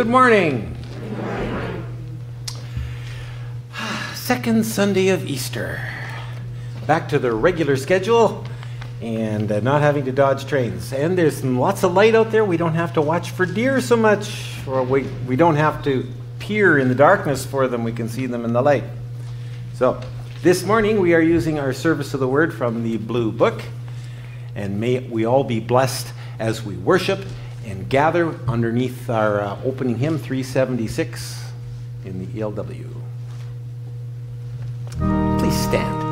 Good morning. Second Sunday of Easter. Back to the regular schedule and uh, not having to dodge trains. And there's lots of light out there. We don't have to watch for deer so much, or we, we don't have to peer in the darkness for them. We can see them in the light. So, this morning we are using our service of the word from the Blue Book. And may we all be blessed as we worship and gather underneath our uh, opening hymn 376 in the ELW. Please stand.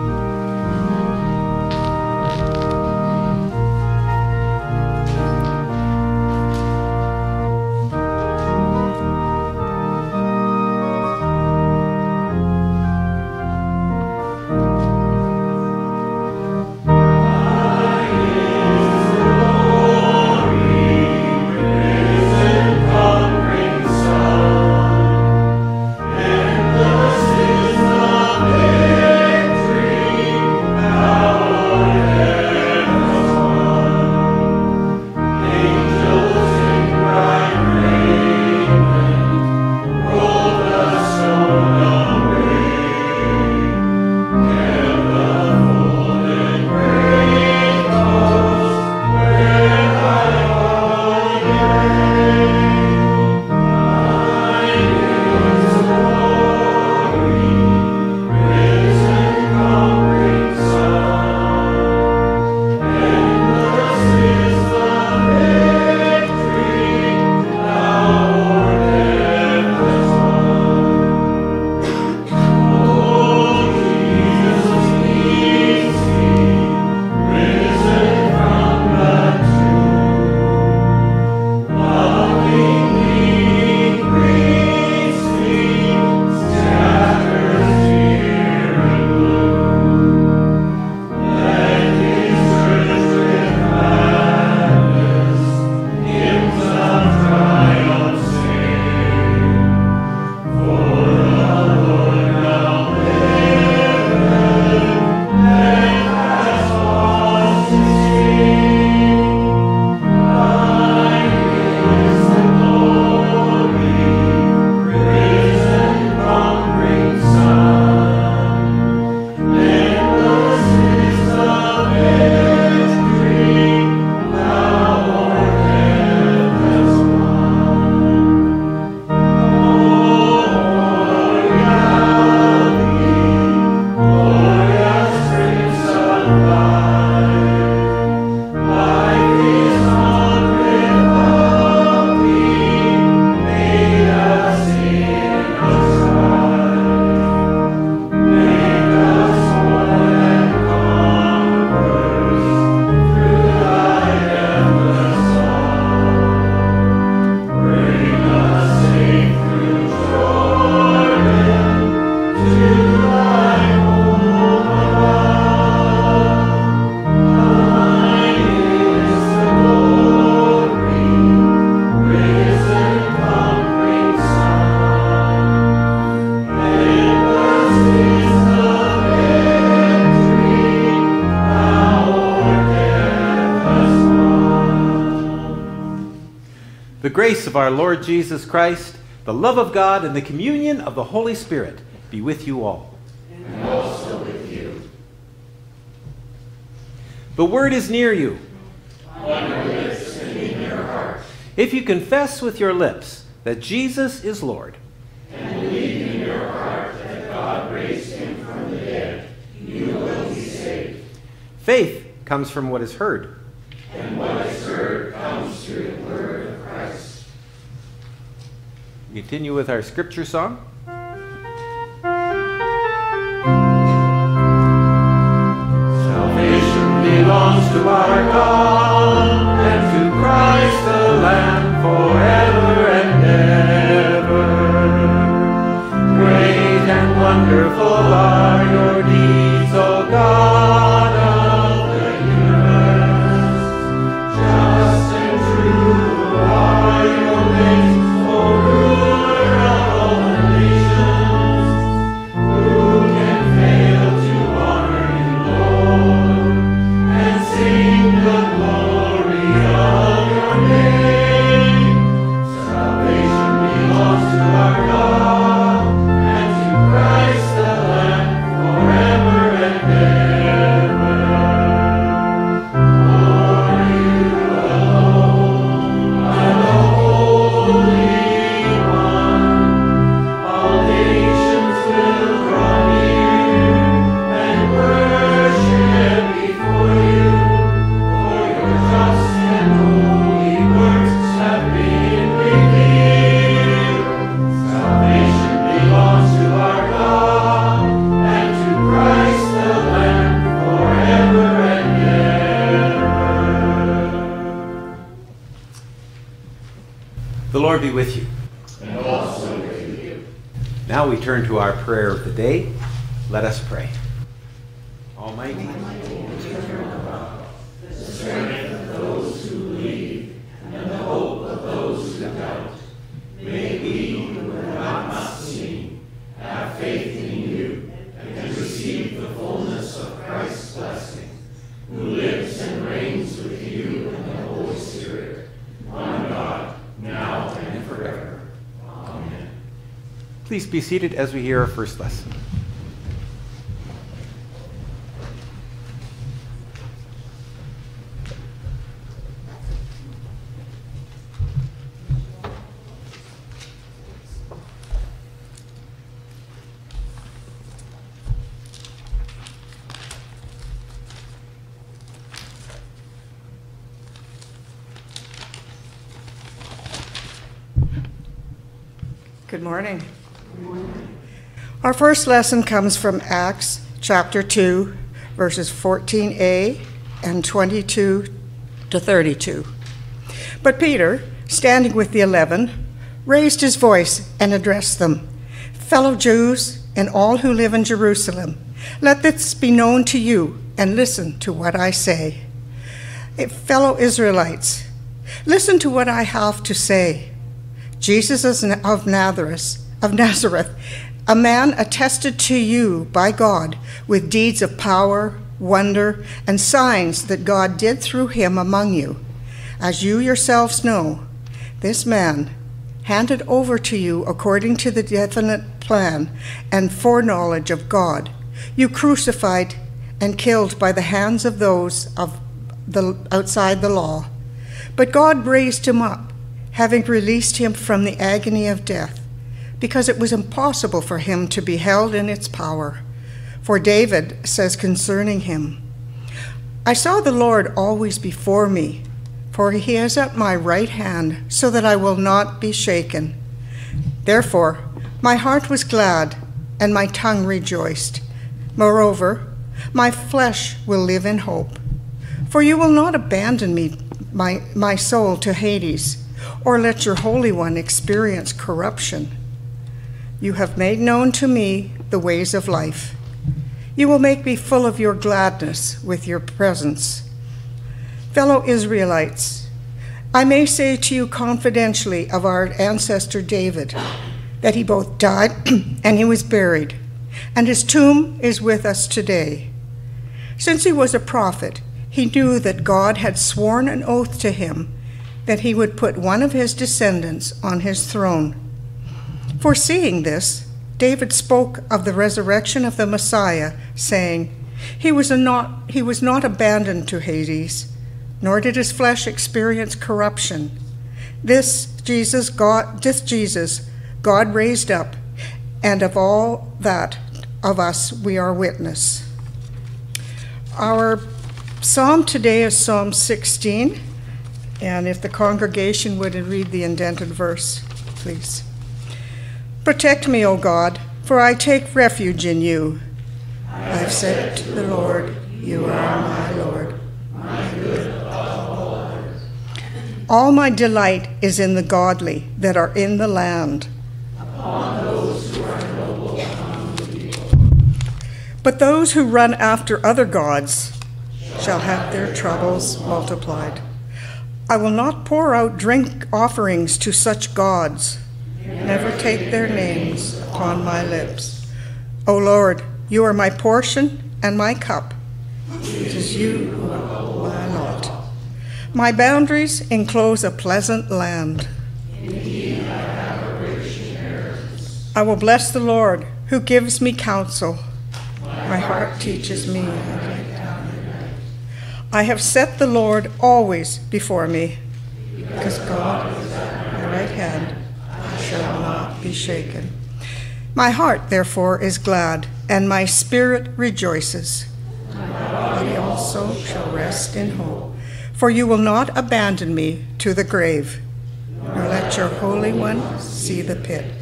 Grace of our Lord Jesus Christ, the love of God, and the communion of the Holy Spirit be with you all. And also with you. The word is near you. On your lips and in your heart. If you confess with your lips that Jesus is Lord, and believe in your heart that God raised him from the dead, you will be saved. Faith comes from what is heard. And what is heard comes through the word of Christ. Continue with our scripture song. Please be seated as we hear our first lesson. Good morning. Our first lesson comes from Acts chapter 2, verses 14a and 22 to 32. But Peter, standing with the eleven, raised his voice and addressed them Fellow Jews and all who live in Jerusalem, let this be known to you and listen to what I say. Eh, fellow Israelites, listen to what I have to say. Jesus of Nazareth, of Nazareth a man attested to you by God with deeds of power, wonder, and signs that God did through him among you. As you yourselves know, this man, handed over to you according to the definite plan and foreknowledge of God, you crucified and killed by the hands of those of the outside the law. But God raised him up, having released him from the agony of death because it was impossible for him to be held in its power. For David says concerning him, I saw the Lord always before me, for he is at my right hand, so that I will not be shaken. Therefore, my heart was glad, and my tongue rejoiced. Moreover, my flesh will live in hope. For you will not abandon me, my, my soul, to Hades, or let your Holy One experience corruption. You have made known to me the ways of life. You will make me full of your gladness with your presence. Fellow Israelites, I may say to you confidentially of our ancestor David that he both died and he was buried, and his tomb is with us today. Since he was a prophet, he knew that God had sworn an oath to him that he would put one of his descendants on his throne. Foreseeing this, David spoke of the resurrection of the Messiah, saying, he was, not, he was not abandoned to Hades, nor did his flesh experience corruption. This Jesus, God, this Jesus, God raised up, and of all that of us we are witness. Our psalm today is Psalm 16, and if the congregation would read the indented verse, please. Protect me, O God, for I take refuge in you. I have said to the Lord, You are my Lord, my good all my delight is in the godly that are in the land. But those who run after other gods shall have their troubles multiplied. I will not pour out drink offerings to such gods never take their names upon my lips. O Lord, you are my portion and my cup. It is you who hold my lot. My boundaries enclose a pleasant land. Indeed, I have a rich. I will bless the Lord, who gives me counsel. My heart teaches me. I have set the Lord always before me, because God is at my right hand shall not be shaken. My heart, therefore, is glad, and my spirit rejoices. My body also shall rest in hope. For you will not abandon me to the grave, nor let your Holy One see the pit.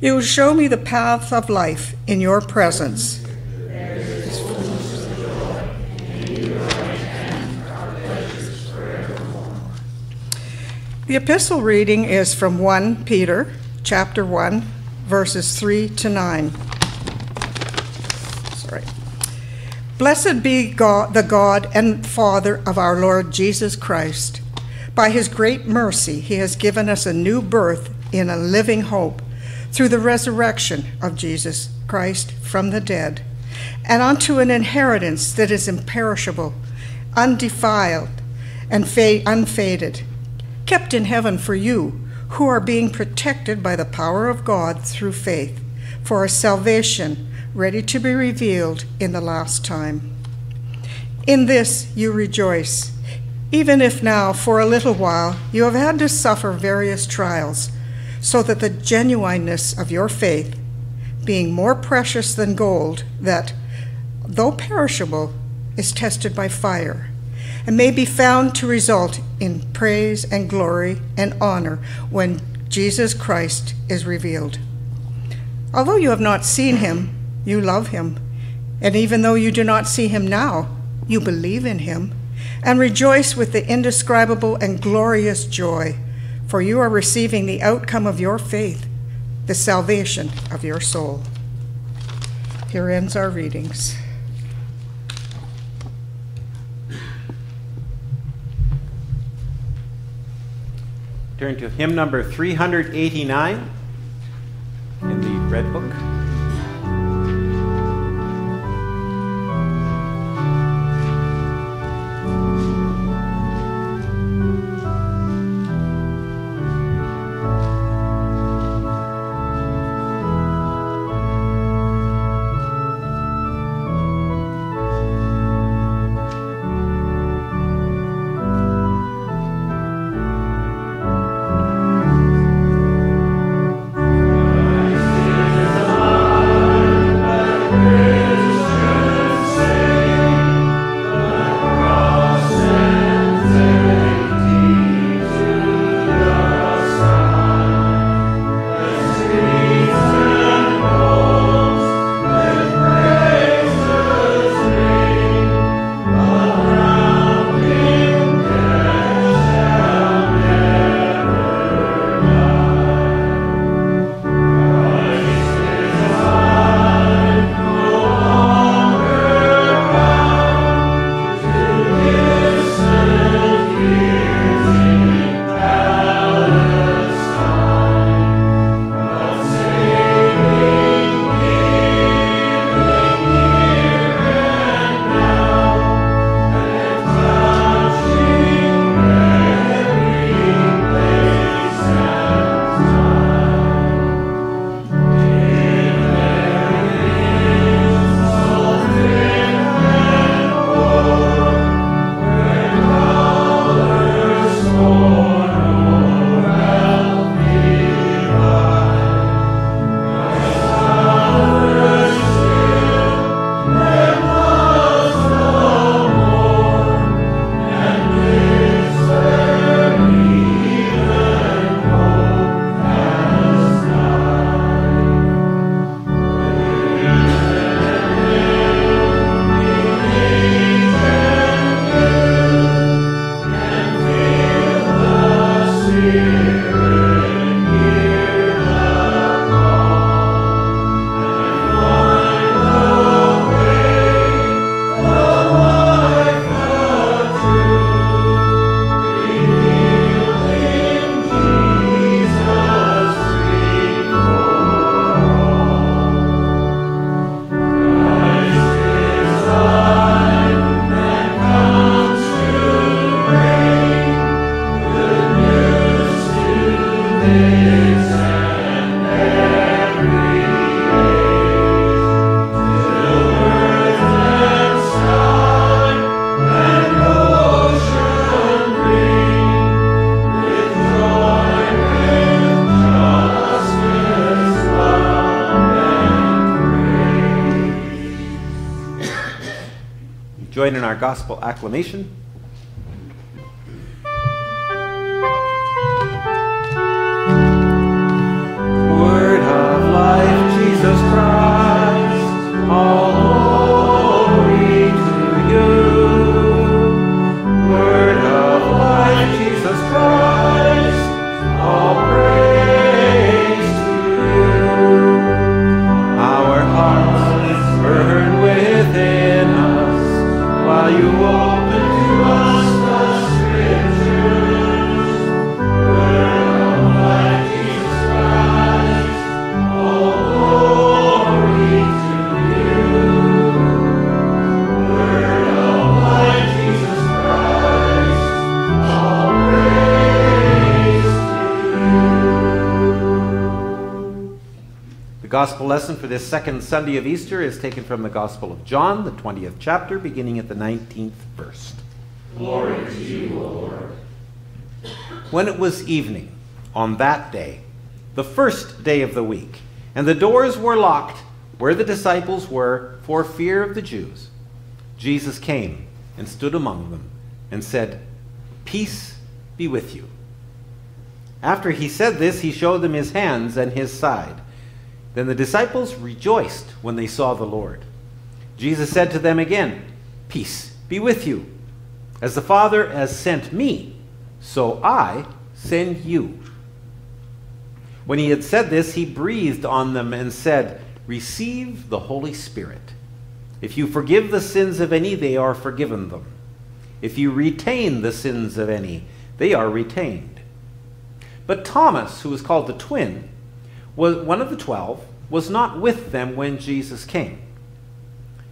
You will show me the path of life in your presence. The epistle reading is from 1 Peter, chapter 1, verses 3 to 9. Sorry. Blessed be God, the God and Father of our Lord Jesus Christ. By his great mercy, he has given us a new birth in a living hope through the resurrection of Jesus Christ from the dead, and unto an inheritance that is imperishable, undefiled, and unfaded, kept in heaven for you, who are being protected by the power of God through faith, for a salvation ready to be revealed in the last time. In this you rejoice, even if now, for a little while, you have had to suffer various trials, so that the genuineness of your faith, being more precious than gold, that, though perishable, is tested by fire, and may be found to result in praise and glory and honor when Jesus Christ is revealed. Although you have not seen him, you love him. And even though you do not see him now, you believe in him and rejoice with the indescribable and glorious joy, for you are receiving the outcome of your faith, the salvation of your soul. Here ends our readings. Turn to hymn number 389 in the Red Book. Gospel acclamation. This second Sunday of Easter is taken from the Gospel of John, the 20th chapter, beginning at the 19th verse. Glory to you, O Lord. When it was evening on that day, the first day of the week, and the doors were locked where the disciples were for fear of the Jews, Jesus came and stood among them and said, Peace be with you. After he said this, he showed them his hands and his side. Then the disciples rejoiced when they saw the Lord. Jesus said to them again, Peace be with you. As the Father has sent me, so I send you. When he had said this, he breathed on them and said, Receive the Holy Spirit. If you forgive the sins of any, they are forgiven them. If you retain the sins of any, they are retained. But Thomas, who was called the twin, was one of the twelve, was not with them when Jesus came.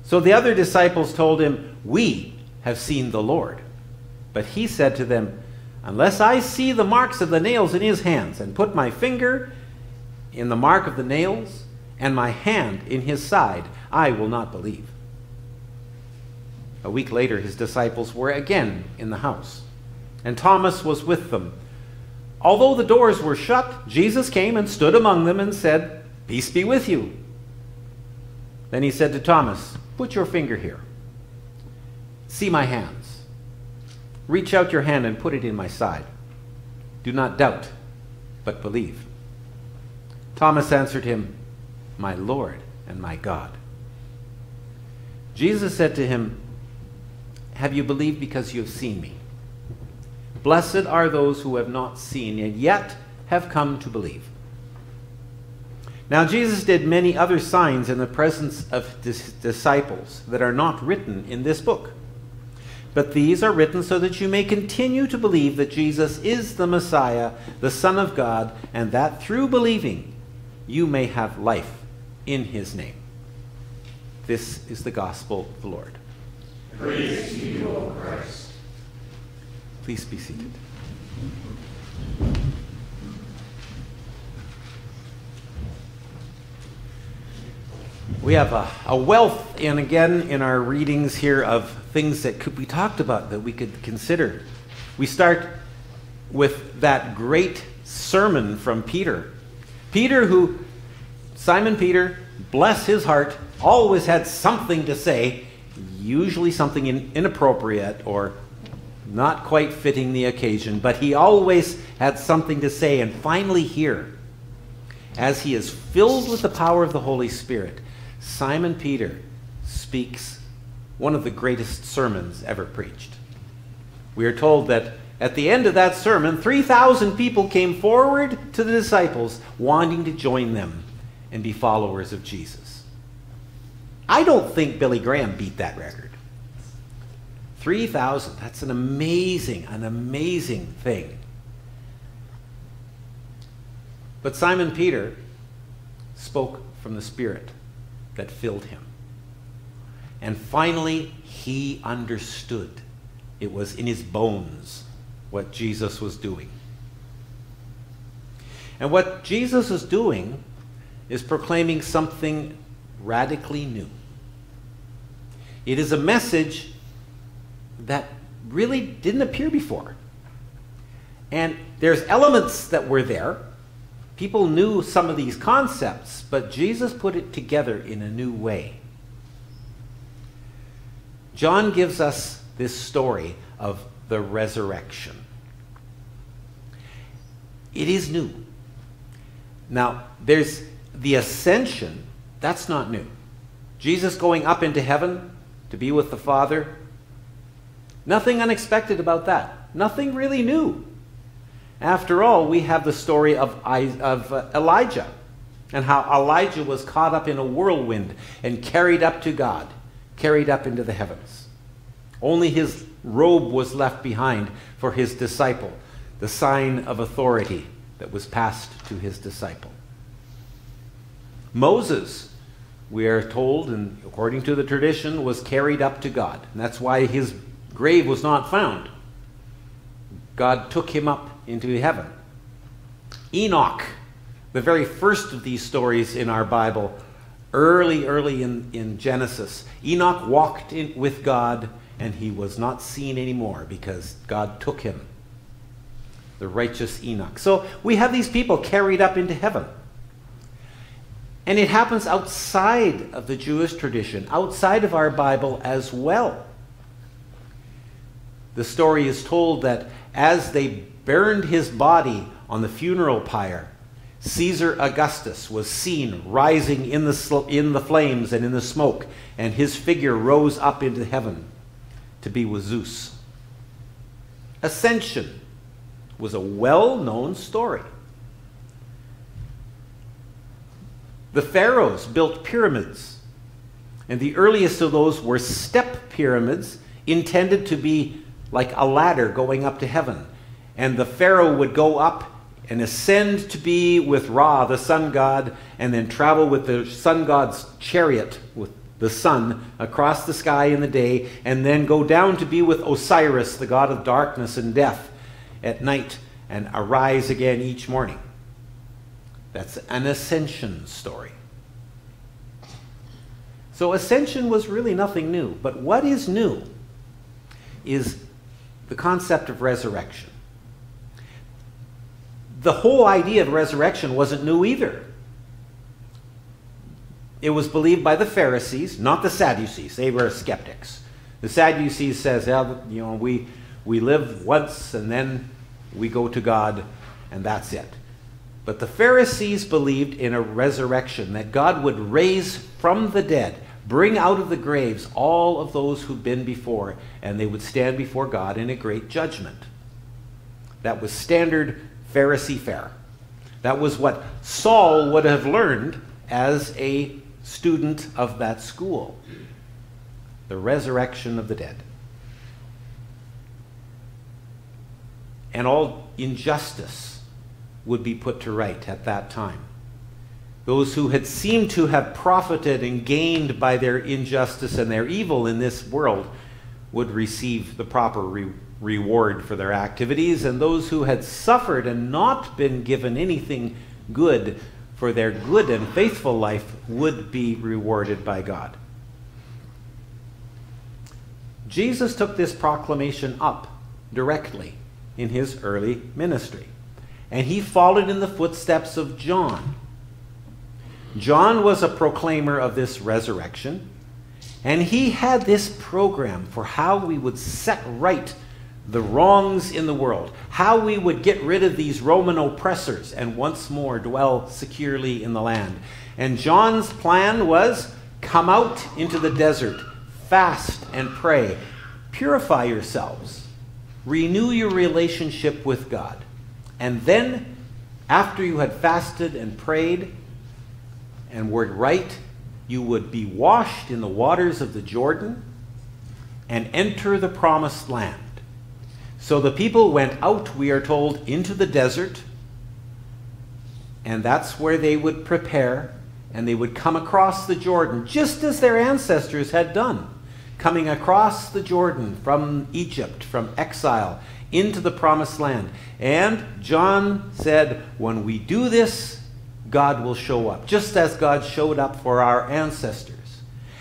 So the other disciples told him, We have seen the Lord. But he said to them, Unless I see the marks of the nails in his hands, and put my finger in the mark of the nails, and my hand in his side, I will not believe. A week later, his disciples were again in the house, and Thomas was with them. Although the doors were shut, Jesus came and stood among them and said, Peace be with you. Then he said to Thomas, Put your finger here. See my hands. Reach out your hand and put it in my side. Do not doubt, but believe. Thomas answered him, My Lord and my God. Jesus said to him, Have you believed because you have seen me? Blessed are those who have not seen and yet have come to believe. Now, Jesus did many other signs in the presence of his disciples that are not written in this book. But these are written so that you may continue to believe that Jesus is the Messiah, the Son of God, and that through believing you may have life in his name. This is the gospel of the Lord. Praise to you, O Christ. Please be seated. We have a, a wealth, and again, in our readings here of things that could be talked about that we could consider. We start with that great sermon from Peter. Peter, who, Simon Peter, bless his heart, always had something to say, usually something in, inappropriate or not quite fitting the occasion, but he always had something to say. And finally, here, as he is filled with the power of the Holy Spirit, Simon Peter speaks one of the greatest sermons ever preached. We are told that at the end of that sermon, 3,000 people came forward to the disciples wanting to join them and be followers of Jesus. I don't think Billy Graham beat that record. 3,000. That's an amazing, an amazing thing. But Simon Peter spoke from the Spirit that filled him. And finally, he understood. It was in his bones what Jesus was doing. And what Jesus is doing is proclaiming something radically new. It is a message that really didn't appear before. And there's elements that were there. People knew some of these concepts, but Jesus put it together in a new way. John gives us this story of the resurrection. It is new. Now, there's the ascension, that's not new. Jesus going up into heaven to be with the Father, Nothing unexpected about that. Nothing really new. After all, we have the story of, uh, Elijah and how Elijah was caught up in a whirlwind and carried up to God, carried up into the heavens. Only his robe was left behind for his disciple, the sign of authority that was passed to his disciple. Moses, we are told, and according to the tradition, was carried up to God. And that's why his grave was not found. God took him up into heaven. Enoch, the very first of these stories in our Bible, early, early in, in Genesis, Enoch walked in, with God and he was not seen anymore because God took him. The righteous Enoch. So we have these people carried up into heaven. And it happens outside of the Jewish tradition, outside of our Bible as well. The story is told that as they burned his body on the funeral pyre, Caesar Augustus was seen rising in the, in the flames and in the smoke, and his figure rose up into heaven to be with Zeus. Ascension was a well known story. The pharaohs built pyramids, and the earliest of those were step pyramids intended to be like a ladder going up to heaven. And the pharaoh would go up and ascend to be with Ra, the sun god, and then travel with the sun god's chariot with the sun across the sky in the day, and then go down to be with Osiris, the god of darkness and death, at night, and arise again each morning. That's an ascension story. So, ascension was really nothing new. But what is new is the concept of resurrection. The whole idea of resurrection wasn't new either. It was believed by the Pharisees, not the Sadducees. They were skeptics. The Sadducees says, yeah, you know, we, we live once and then we go to God and that's it. But the Pharisees believed in a resurrection, that God would raise from the dead, bring out of the graves all of those who'd been before, and they would stand before God in a great judgment. That was standard Pharisee fare. That was what Saul would have learned as a student of that school the resurrection of the dead. And all injustice would be put to right at that time. Those who had seemed to have profited and gained by their injustice and their evil in this world would receive the proper re- reward for their activities, and those who had suffered and not been given anything good for their good and faithful life would be rewarded by God. Jesus took this proclamation up directly in his early ministry, and he followed in the footsteps of John. John was a proclaimer of this resurrection, and he had this program for how we would set right the wrongs in the world, how we would get rid of these Roman oppressors and once more dwell securely in the land. And John's plan was come out into the desert, fast and pray, purify yourselves, renew your relationship with God. And then, after you had fasted and prayed and were right, you would be washed in the waters of the Jordan and enter the promised land. So the people went out, we are told, into the desert, and that's where they would prepare, and they would come across the Jordan, just as their ancestors had done, coming across the Jordan from Egypt, from exile, into the promised land. And John said, when we do this, God will show up, just as God showed up for our ancestors.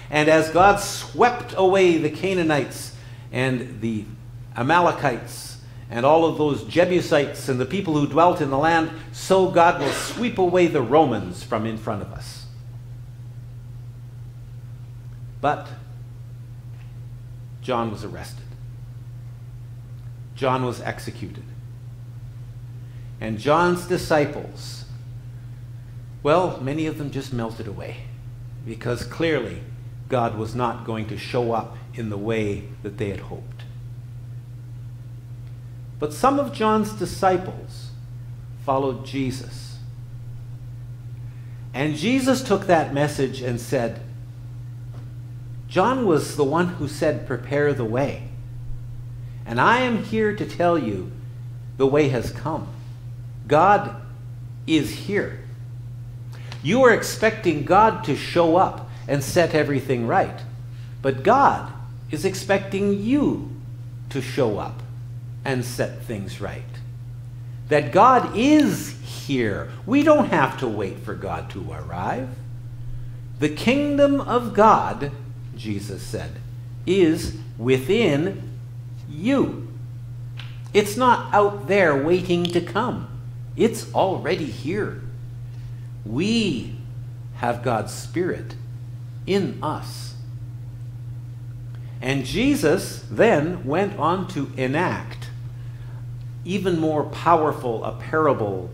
And as God swept away the Canaanites and the Amalekites and all of those Jebusites and the people who dwelt in the land, so God will sweep away the Romans from in front of us. But John was arrested. John was executed. And John's disciples, well, many of them just melted away because clearly God was not going to show up in the way that they had hoped. But some of John's disciples followed Jesus. And Jesus took that message and said, John was the one who said, Prepare the way. And I am here to tell you the way has come. God is here. You are expecting God to show up and set everything right. But God is expecting you to show up and set things right. That God is here. We don't have to wait for God to arrive. The kingdom of God, Jesus said, is within you. It's not out there waiting to come, it's already here. We have God's Spirit in us. And Jesus then went on to enact even more powerful a parable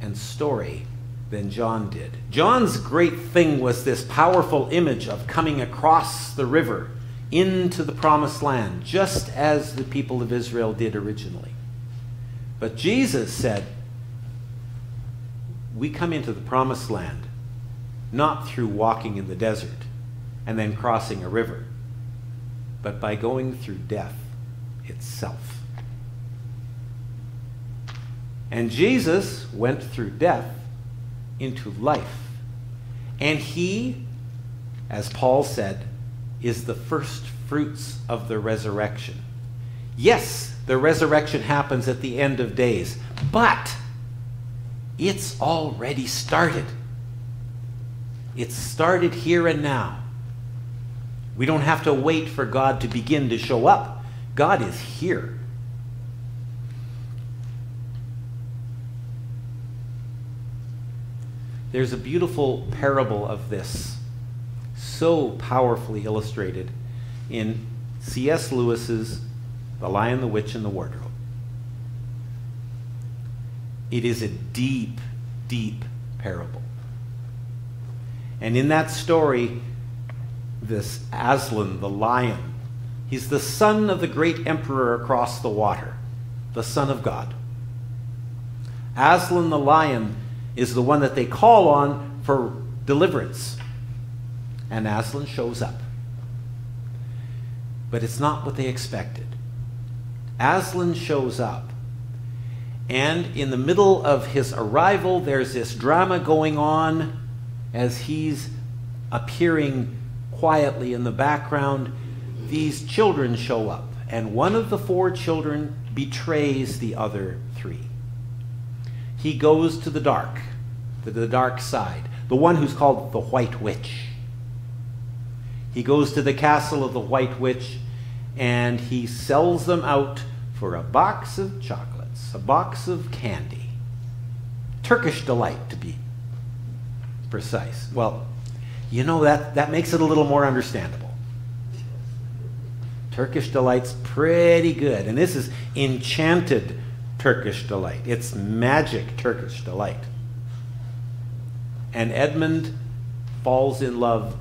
and story than John did. John's great thing was this powerful image of coming across the river into the promised land, just as the people of Israel did originally. But Jesus said, We come into the promised land not through walking in the desert and then crossing a river, but by going through death itself. And Jesus went through death into life. And he, as Paul said, is the first fruits of the resurrection. Yes, the resurrection happens at the end of days, but it's already started. It's started here and now. We don't have to wait for God to begin to show up. God is here. There's a beautiful parable of this, so powerfully illustrated in C.S. Lewis's The Lion, the Witch, and the Wardrobe. It is a deep, deep parable. And in that story, this Aslan, the lion, he's the son of the great emperor across the water, the Son of God. Aslan the lion is the one that they call on for deliverance. And Aslan shows up. But it's not what they expected. Aslan shows up. And in the middle of his arrival, there's this drama going on as he's appearing quietly in the background. These children show up, and one of the four children betrays the other three he goes to the dark, to the dark side, the one who's called the White Witch. He goes to the castle of the White Witch and he sells them out for a box of chocolates, a box of candy. Turkish delight, to be precise. Well, you know, that, that makes it a little more understandable. Turkish delight's pretty good. And this is enchanted Turkish delight. It's magic Turkish delight. And Edmund falls in love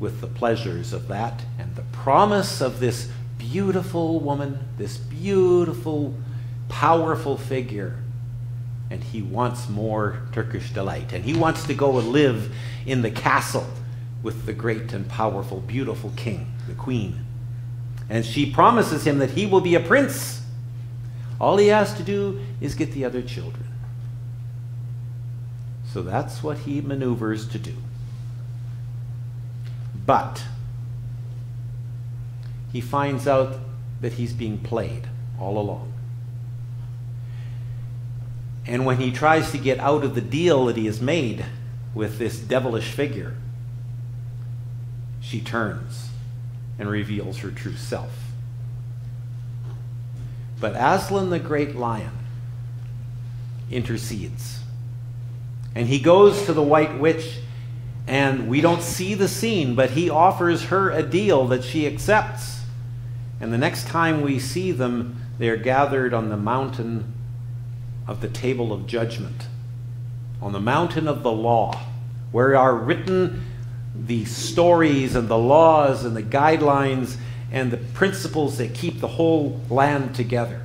with the pleasures of that and the promise of this beautiful woman, this beautiful, powerful figure. And he wants more Turkish delight. And he wants to go and live in the castle with the great and powerful, beautiful king, the queen. And she promises him that he will be a prince all he has to do is get the other children. So that's what he maneuvers to do. But he finds out that he's being played all along. And when he tries to get out of the deal that he has made with this devilish figure, she turns and reveals her true self. But Aslan the great lion intercedes. And he goes to the white witch, and we don't see the scene, but he offers her a deal that she accepts. And the next time we see them, they're gathered on the mountain of the table of judgment, on the mountain of the law, where are written the stories and the laws and the guidelines and the principles that keep the whole land together.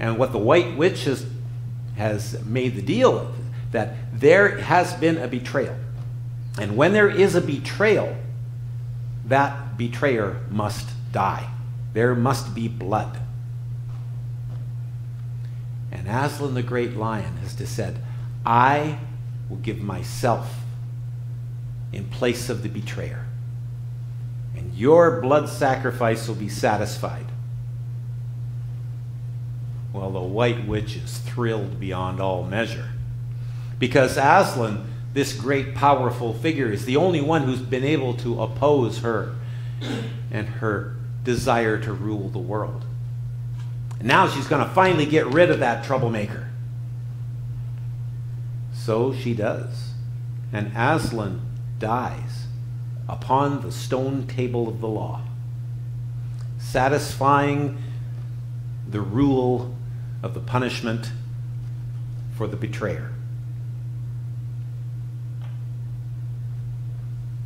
And what the White Witch has, has made the deal of, that there has been a betrayal. And when there is a betrayal, that betrayer must die. There must be blood. And Aslan the great lion has just said, I will give myself in place of the betrayer. And your blood sacrifice will be satisfied. Well, the White Witch is thrilled beyond all measure. Because Aslan, this great powerful figure, is the only one who's been able to oppose her and her desire to rule the world. And now she's going to finally get rid of that troublemaker. So she does. And Aslan dies upon the stone table of the law, satisfying the rule of the punishment for the betrayer.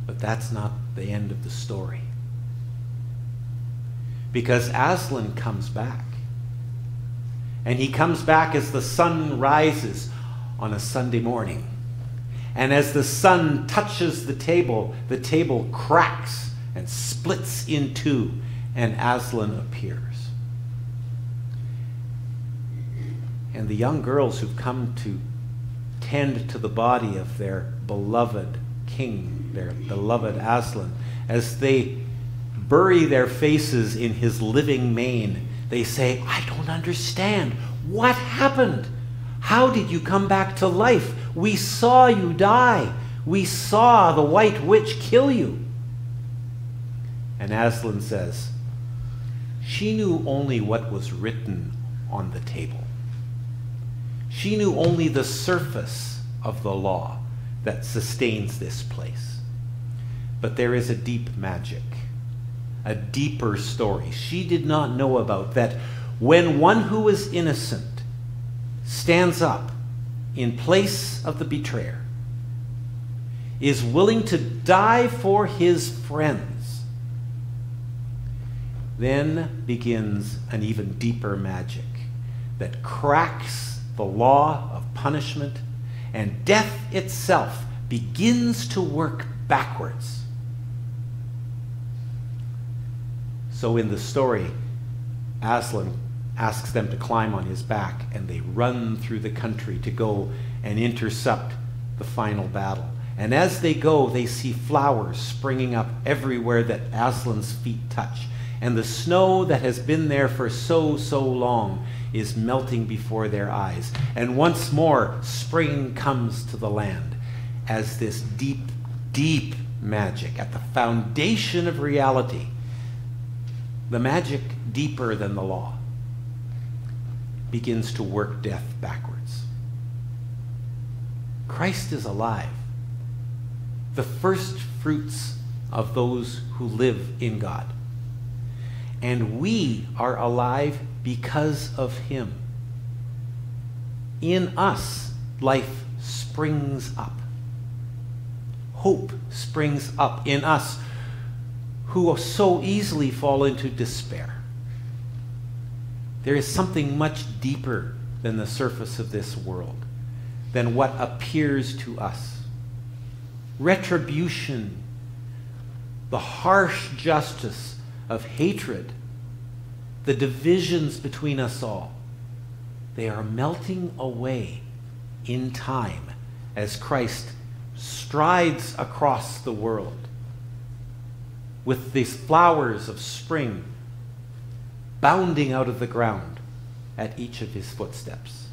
But that's not the end of the story. Because Aslan comes back. And he comes back as the sun rises on a Sunday morning. And as the sun touches the table, the table cracks and splits in two, and Aslan appears. And the young girls who've come to tend to the body of their beloved king, their beloved Aslan, as they bury their faces in his living mane, they say, I don't understand. What happened? How did you come back to life? We saw you die. We saw the white witch kill you. And Aslan says, She knew only what was written on the table. She knew only the surface of the law that sustains this place. But there is a deep magic, a deeper story she did not know about that when one who is innocent stands up in place of the betrayer, is willing to die for his friends, then begins an even deeper magic that cracks the law of punishment, and death itself begins to work backwards. So in the story, Aslan asks them to climb on his back, and they run through the country to go and intercept the final battle. And as they go, they see flowers springing up everywhere that Aslan's feet touch. And the snow that has been there for so, so long is melting before their eyes. And once more, spring comes to the land as this deep, deep magic at the foundation of reality. The magic deeper than the law begins to work death backwards. Christ is alive, the first fruits of those who live in God. And we are alive because of him. In us, life springs up. Hope springs up in us who so easily fall into despair. There is something much deeper than the surface of this world, than what appears to us. Retribution, the harsh justice of hatred, the divisions between us all, they are melting away in time as Christ strides across the world with these flowers of spring bounding out of the ground at each of his footsteps.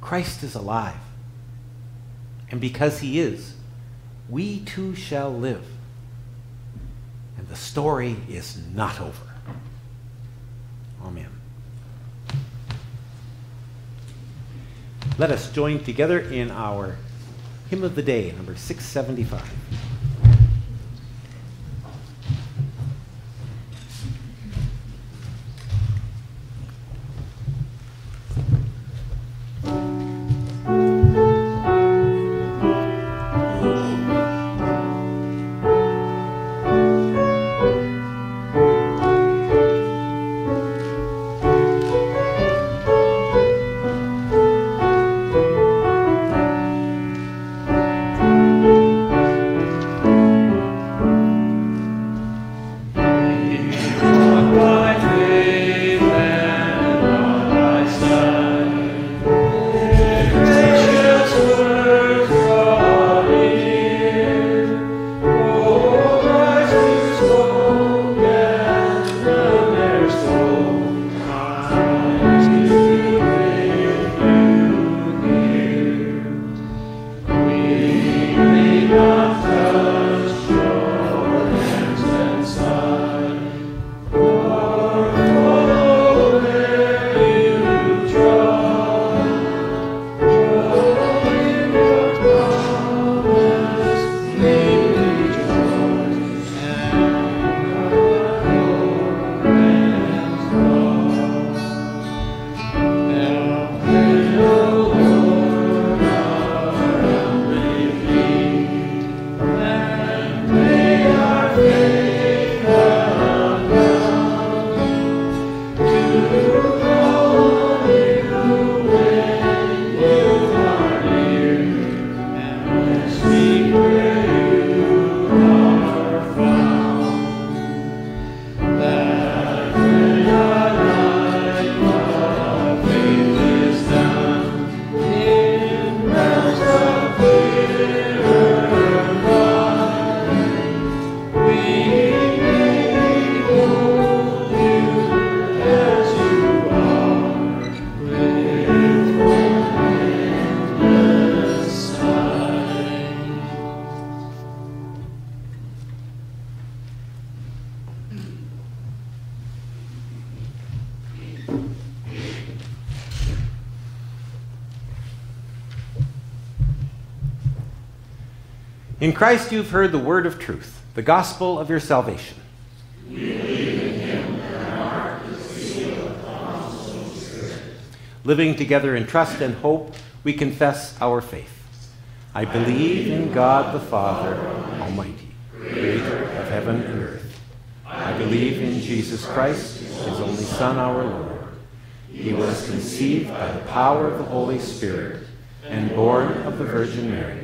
Christ is alive. And because he is, we too shall live. And the story is not over. Amen. Let us join together in our hymn of the day, number 675. In Christ you've heard the word of truth, the gospel of your salvation. Living together in trust and hope, we confess our faith. I believe in God the Father Almighty, creator of heaven and earth. I believe in Jesus Christ, his only Son, our Lord. He was conceived by the power of the Holy Spirit and born of the Virgin Mary.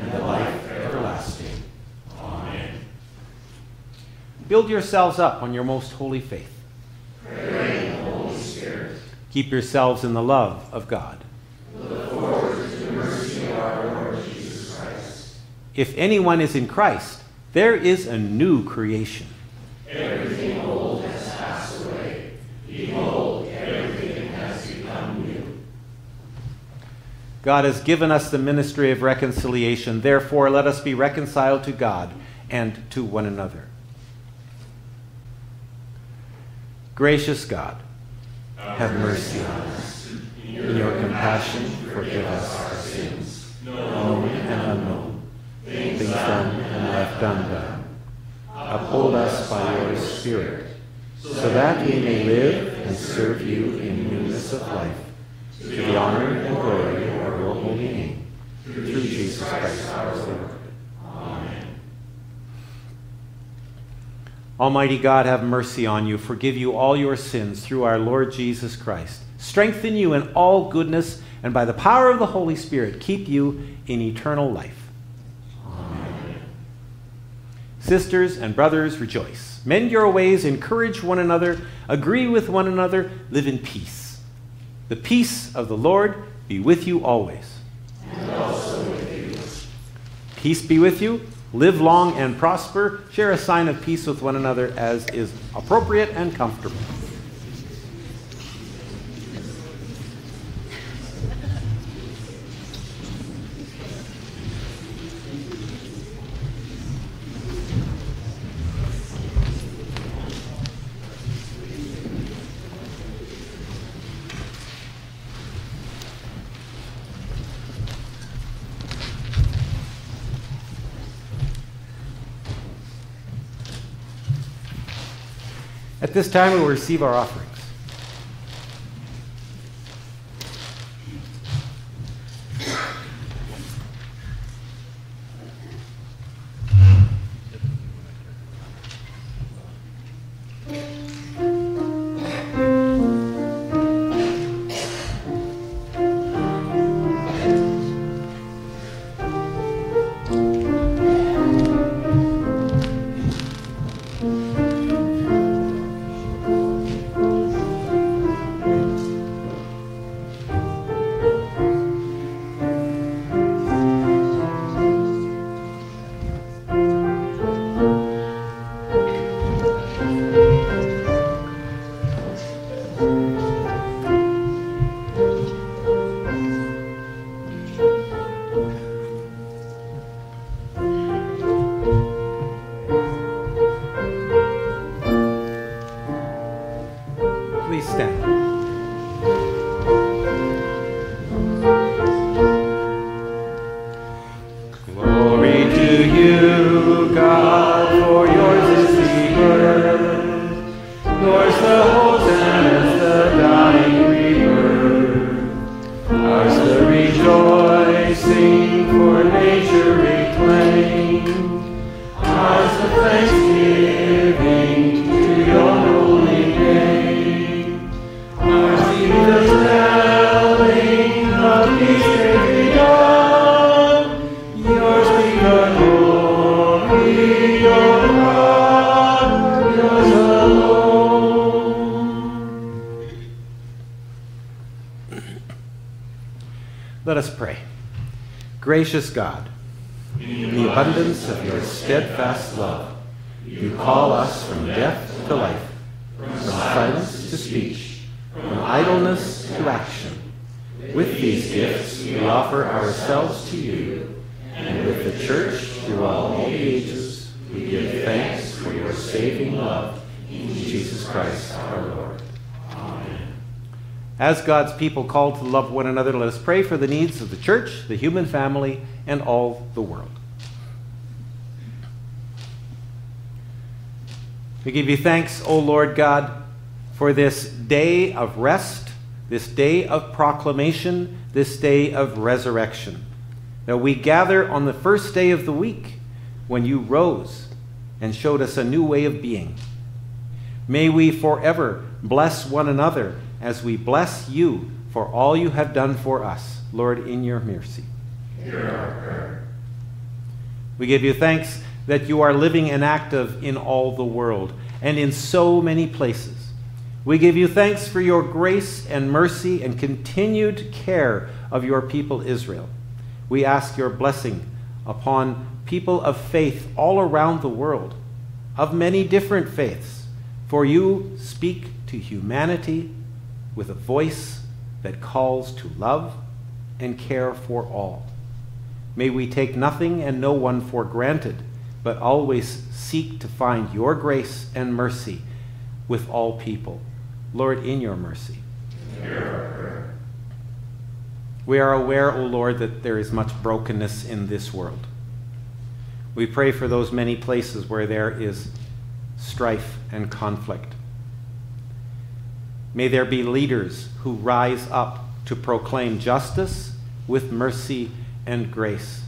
and the life everlasting. Amen. Build yourselves up on your most holy faith. Pray in the Holy Spirit. Keep yourselves in the love of God. Look forward to the mercy of our Lord Jesus Christ. If anyone is in Christ, there is a new creation. Everything old has passed away. Behold, everything has become new. God has given us the ministry of reconciliation. Therefore, let us be reconciled to God and to one another. Gracious God, have mercy on us. In your compassion, forgive us our sins, known and unknown, things done and left undone. Uphold us by your Spirit, so that we may live and serve you in newness of life, to the honor and glory of your holy name, through Jesus Christ our Lord. Amen. Almighty God, have mercy on you, forgive you all your sins through our Lord Jesus Christ, strengthen you in all goodness, and by the power of the Holy Spirit, keep you in eternal life. Amen. Sisters and brothers, rejoice. Mend your ways, encourage one another, agree with one another, live in peace. The peace of the Lord be with you always. With you. Peace be with you. Live long and prosper. Share a sign of peace with one another as is appropriate and comfortable. At this time, we will receive our offerings. Gracious God, In the abundance of your steadfast love, you call us from death to life, from silence to speech, from idleness to action. With these gifts, we offer ourselves to you, and with the church through all the ages, we give thanks for your saving love in Jesus Christ our Lord. As God's people called to love one another, let us pray for the needs of the church, the human family, and all the world. We give you thanks, O Lord God, for this day of rest, this day of proclamation, this day of resurrection. That we gather on the first day of the week when you rose and showed us a new way of being. May we forever bless one another as we bless you for all you have done for us, Lord, in your mercy. We give you thanks that you are living and active in all the world and in so many places. We give you thanks for your grace and mercy and continued care of your people Israel. We ask your blessing upon people of faith all around the world, of many different faiths, for you speak to humanity with a voice that calls to love and care for all. May we take nothing and no one for granted, but always seek to find your grace and mercy with all people. Lord, in your mercy. We are aware, O Lord, that there is much brokenness in this world. We pray for those many places where there is strife and conflict. May there be leaders who rise up to proclaim justice with mercy and grace,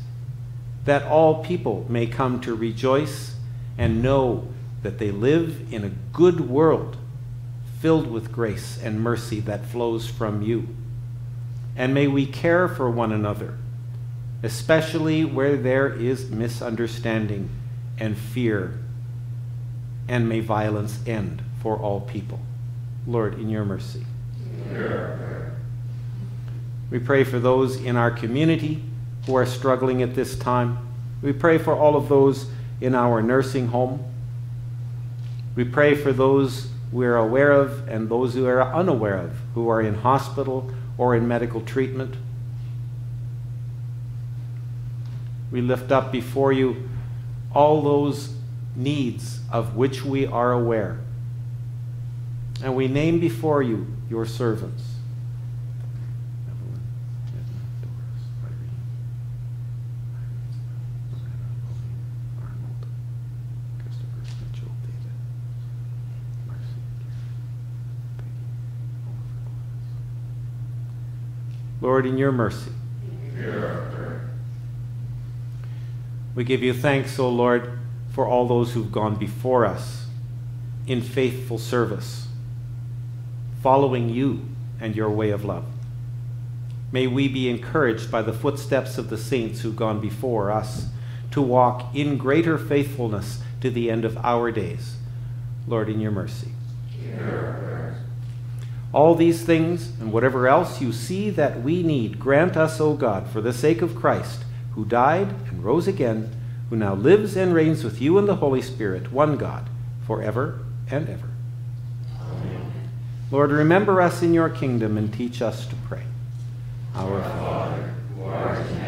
that all people may come to rejoice and know that they live in a good world filled with grace and mercy that flows from you. And may we care for one another, especially where there is misunderstanding and fear, and may violence end for all people. Lord, in your mercy. We pray for those in our community who are struggling at this time. We pray for all of those in our nursing home. We pray for those we are aware of and those who are unaware of, who are in hospital or in medical treatment. We lift up before you all those needs of which we are aware. And we name before you your servants. Lord, in your mercy. We give you thanks, O Lord, for all those who've gone before us in faithful service, following you and your way of love. May we be encouraged by the footsteps of the saints who've gone before us to walk in greater faithfulness to the end of our days. Lord, in your mercy. All these things and whatever else you see that we need, grant us, O God, for the sake of Christ, who died and rose again, who now lives and reigns with you in the Holy Spirit, one God, forever and ever. Lord, remember us in your kingdom and teach us to pray. Our Father, who art in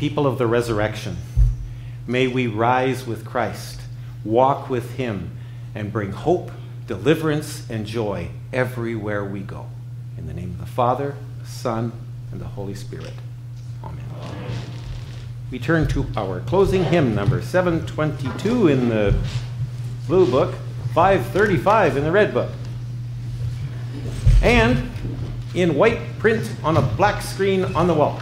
People of the resurrection, may we rise with Christ, walk with him, and bring hope, deliverance, and joy everywhere we go. In the name of the Father, the Son, and the Holy Spirit. Amen. Amen. We turn to our closing hymn, number 722 in the blue book, 535 in the red book. And in white print on a black screen on the wall.